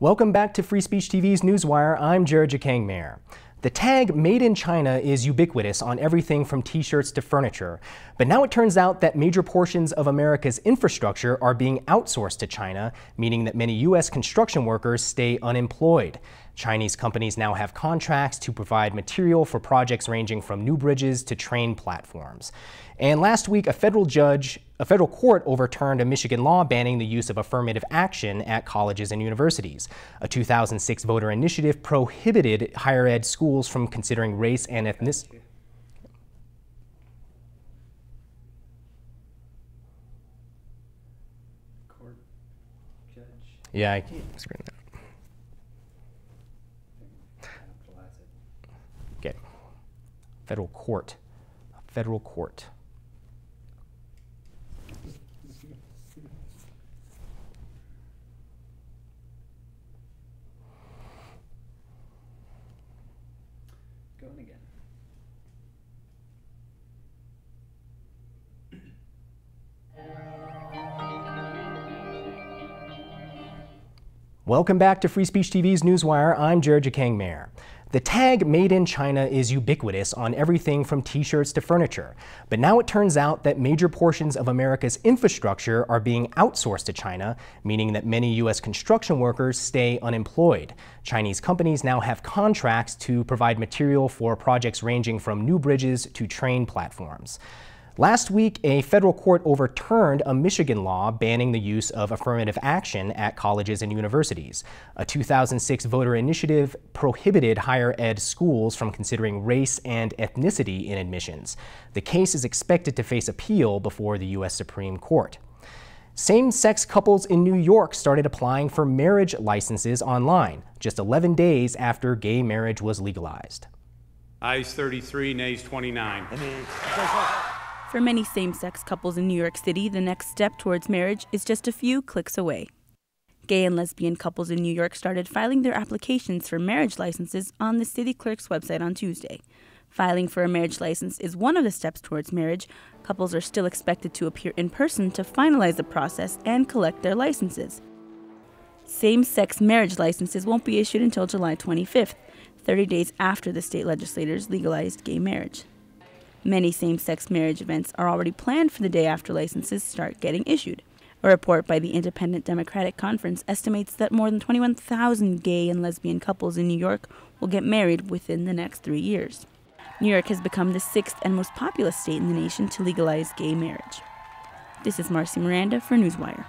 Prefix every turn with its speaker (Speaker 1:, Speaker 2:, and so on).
Speaker 1: Welcome back to Free Speech TV's Newswire. I'm Jared Jakang Mayer. The tag Made in China is ubiquitous on everything from t-shirts to furniture. But now it turns out that major portions of America's infrastructure are being outsourced to China, meaning that many U.S. construction workers stay unemployed. Chinese companies now have contracts to provide material for projects ranging from new bridges to train platforms. And last week, a federal judge, a federal court overturned a Michigan law banning the use of affirmative action at colleges and universities. A 2006 voter initiative prohibited higher ed schools from considering race and ethnicity.
Speaker 2: Court judge.
Speaker 1: Yeah, I can't screen that. Federal court. a Federal court.
Speaker 2: Going again.
Speaker 1: Welcome back to Free Speech TV's Newswire. I'm Jared Jakang Mayer. The tag Made in China is ubiquitous on everything from t-shirts to furniture. But now it turns out that major portions of America's infrastructure are being outsourced to China, meaning that many U.S. construction workers stay unemployed. Chinese companies now have contracts to provide material for projects ranging from new bridges to train platforms. Last week, a federal court overturned a Michigan law banning the use of affirmative action at colleges and universities. A 2006 voter initiative prohibited higher ed schools from considering race and ethnicity in admissions. The case is expected to face appeal before the U.S. Supreme Court. Same sex couples in New York started applying for marriage licenses online, just 11 days after gay marriage was legalized.
Speaker 3: Ayes 33, nays 29. Mm-hmm.
Speaker 4: For many same sex couples in New York City, the next step towards marriage is just a few clicks away. Gay and lesbian couples in New York started filing their applications for marriage licenses on the city clerk's website on Tuesday. Filing for a marriage license is one of the steps towards marriage. Couples are still expected to appear in person to finalize the process and collect their licenses. Same sex marriage licenses won't be issued until July 25th, 30 days after the state legislators legalized gay marriage. Many same sex marriage events are already planned for the day after licenses start getting issued. A report by the Independent Democratic Conference estimates that more than 21,000 gay and lesbian couples in New York will get married within the next three years. New York has become the sixth and most populous state in the nation to legalize gay marriage. This is Marcy Miranda for Newswire.